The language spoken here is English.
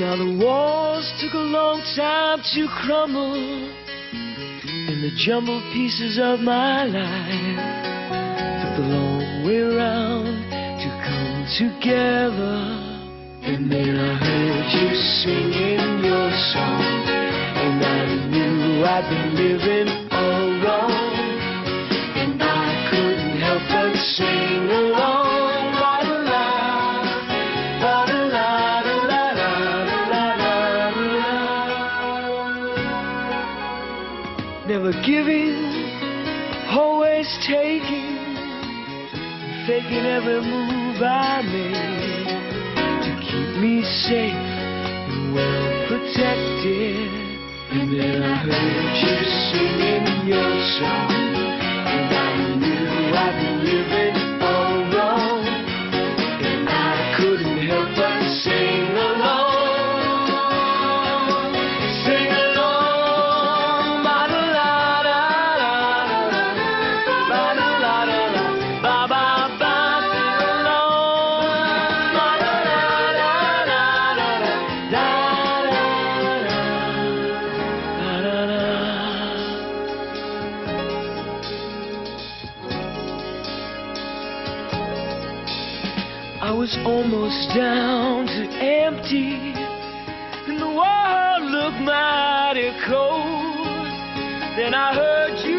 Now the walls took a long time to crumble, and the jumbled pieces of my life took the long way around to come together. And then I heard you singing your song, and I knew I'd been living all wrong, and I couldn't help but sing Never giving, always taking, faking every move I make to keep me safe and well protected. And then I heard you singing your song, and I knew I'd been living I was almost down to empty, and the world looked mighty cold. Then I heard you